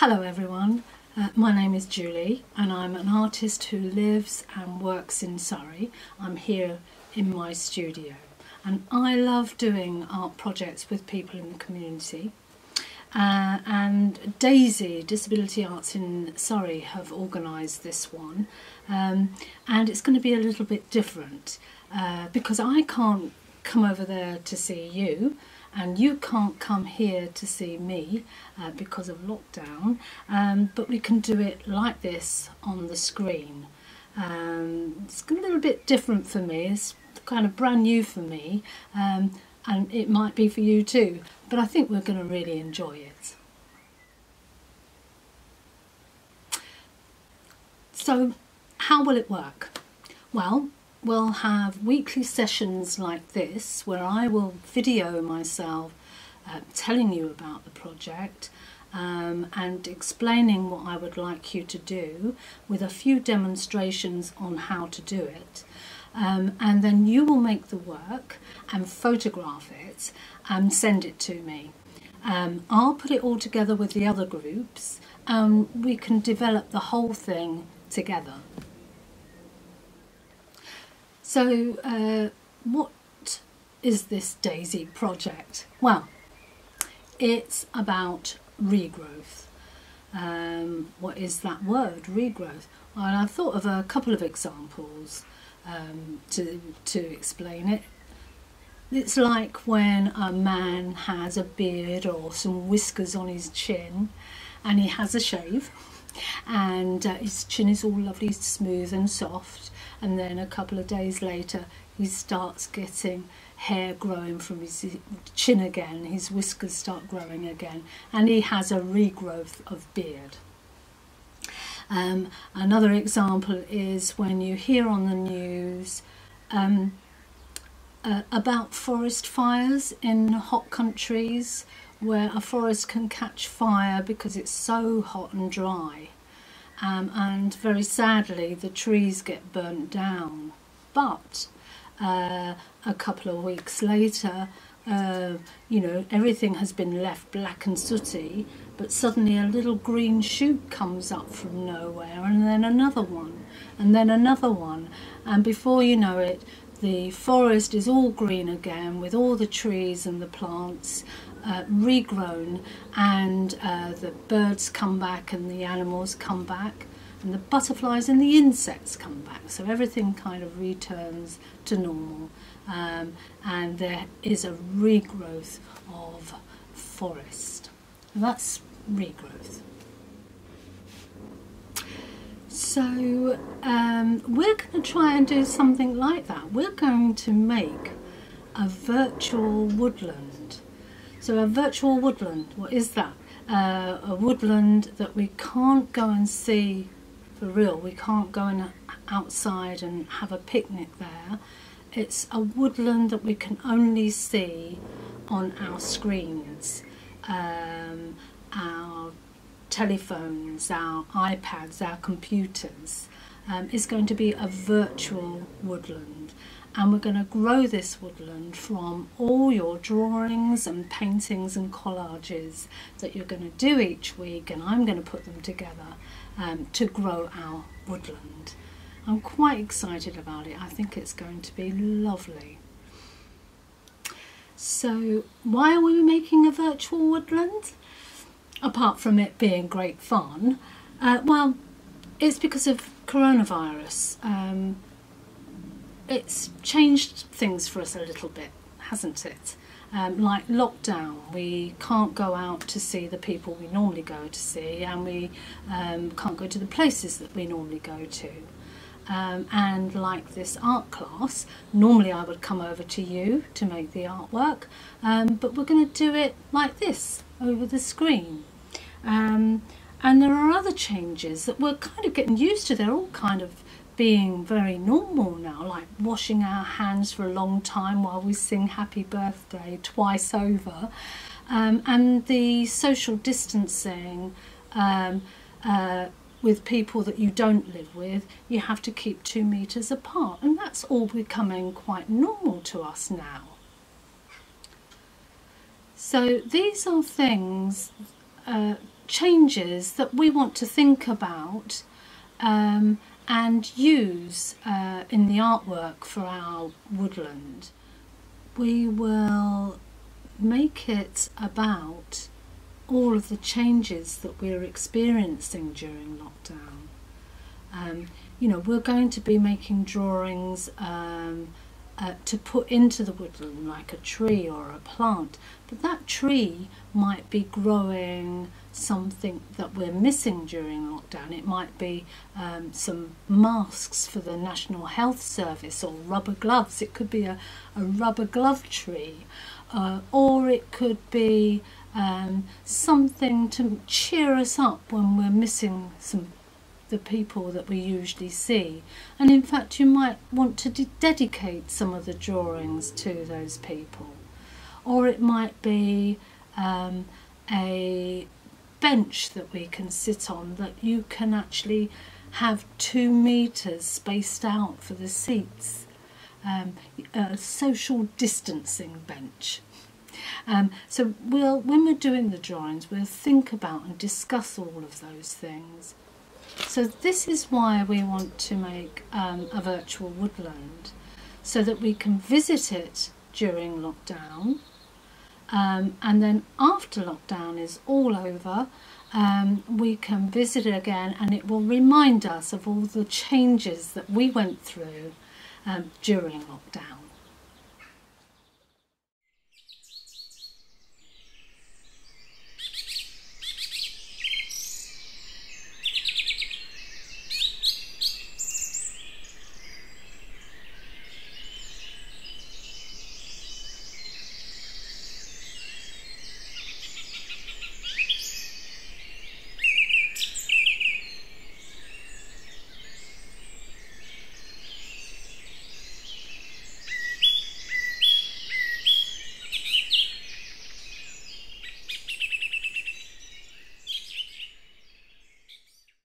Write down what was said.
Hello everyone, uh, my name is Julie and I'm an artist who lives and works in Surrey. I'm here in my studio and I love doing art projects with people in the community. Uh, and Daisy, Disability Arts in Surrey, have organised this one um, and it's going to be a little bit different uh, because I can't come over there to see you and you can't come here to see me uh, because of lockdown um, but we can do it like this on the screen. Um, it's a little bit different for me. It's kind of brand new for me um, and it might be for you too but I think we're going to really enjoy it. So how will it work? Well we'll have weekly sessions like this where I will video myself uh, telling you about the project um, and explaining what I would like you to do with a few demonstrations on how to do it. Um, and then you will make the work and photograph it and send it to me. Um, I'll put it all together with the other groups and we can develop the whole thing together. So uh, what is this DAISY project? Well, it's about regrowth. Um, what is that word, regrowth? Well, I've thought of a couple of examples um, to, to explain it. It's like when a man has a beard or some whiskers on his chin and he has a shave and uh, his chin is all lovely smooth and soft and then a couple of days later he starts getting hair growing from his chin again. His whiskers start growing again. And he has a regrowth of beard. Um, another example is when you hear on the news um, uh, about forest fires in hot countries where a forest can catch fire because it's so hot and dry. Um, and very sadly, the trees get burnt down. But uh, a couple of weeks later, uh, you know, everything has been left black and sooty, but suddenly a little green shoot comes up from nowhere, and then another one, and then another one, and before you know it, the forest is all green again with all the trees and the plants uh, regrown and uh, the birds come back and the animals come back and the butterflies and the insects come back so everything kind of returns to normal um, and there is a regrowth of forest and that's regrowth so um, we're going to try and do something like that. We're going to make a virtual woodland. So a virtual woodland, what is that? Uh, a woodland that we can't go and see for real. We can't go and outside and have a picnic there. It's a woodland that we can only see on our screens. Um, our telephones, our iPads, our computers, um, is going to be a virtual woodland. And we're going to grow this woodland from all your drawings and paintings and collages that you're going to do each week, and I'm going to put them together um, to grow our woodland. I'm quite excited about it. I think it's going to be lovely. So why are we making a virtual woodland? apart from it being great fun, uh, well, it's because of coronavirus. Um, it's changed things for us a little bit, hasn't it? Um, like lockdown, we can't go out to see the people we normally go to see, and we um, can't go to the places that we normally go to. Um, and like this art class, normally I would come over to you to make the artwork, um, but we're going to do it like this over the screen. Um, and there are other changes that we're kind of getting used to. They're all kind of being very normal now, like washing our hands for a long time while we sing happy birthday twice over. Um, and the social distancing um, uh, with people that you don't live with, you have to keep two metres apart. And that's all becoming quite normal to us now. So these are things uh, changes that we want to think about um, and use uh, in the artwork for our woodland. We will make it about all of the changes that we're experiencing during lockdown. Um, you know, we're going to be making drawings um, uh, to put into the woodland like a tree or a plant, but that tree might be growing something that we're missing during lockdown. It might be um, some masks for the National Health Service or rubber gloves. It could be a, a rubber glove tree, uh, or it could be um, something to cheer us up when we're missing some the people that we usually see. And in fact, you might want to de dedicate some of the drawings to those people. Or it might be um, a bench that we can sit on that you can actually have two metres spaced out for the seats. Um, a social distancing bench. Um, so we'll, when we're doing the drawings, we'll think about and discuss all of those things. So this is why we want to make um, a virtual woodland, so that we can visit it during lockdown, um, and then after lockdown is all over, um, we can visit it again and it will remind us of all the changes that we went through um, during lockdown.